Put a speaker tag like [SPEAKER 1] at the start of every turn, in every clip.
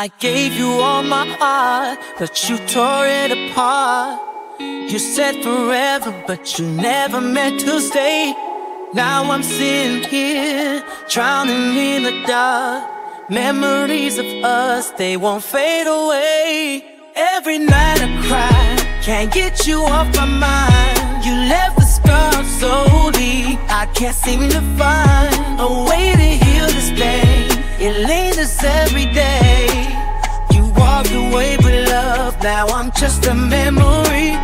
[SPEAKER 1] I gave you all my heart, but you tore it apart. You said forever, but you never meant to stay. Now I'm sitting here, drowning in the dark. Memories of us, they won't fade away. Every night I cry, can't get you off my mind. You left the scar so deep, I can't seem to find a way to heal this pain. It lingers every day. Now I'm just a memory.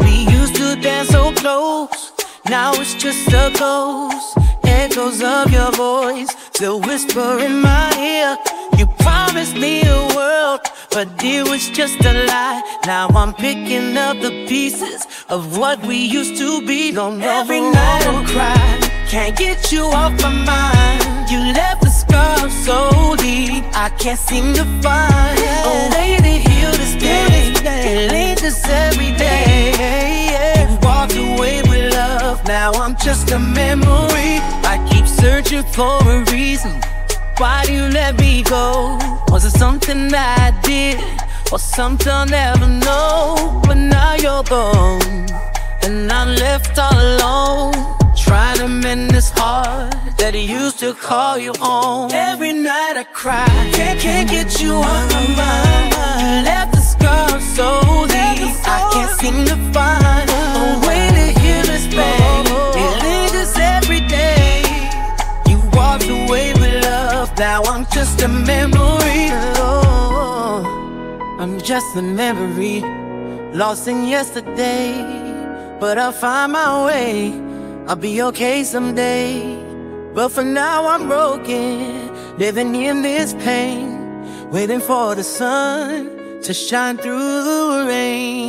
[SPEAKER 1] We used to dance so close, now it's just a ghost. Echoes of your voice still whisper in my ear. You promised me a world, but it was just a lie. Now I'm picking up the pieces of what we used to be. Don't know Every night I cry, can't get you off my mind. You left the scar so deep, I can't seem to find a way to now I'm just a memory. I keep searching for a reason. Why do you let me go? Was it something I did? Or something I'll never know? But now you're gone, and I'm left all alone. Trying to mend this heart that used to call you home. Every night I cry, can't, can't get you off my mind. Now I'm just a memory. Oh, I'm just a memory, lost in yesterday. But I'll find my way, I'll be okay someday. But for now I'm broken, living in this pain, waiting for the sun to shine through the rain.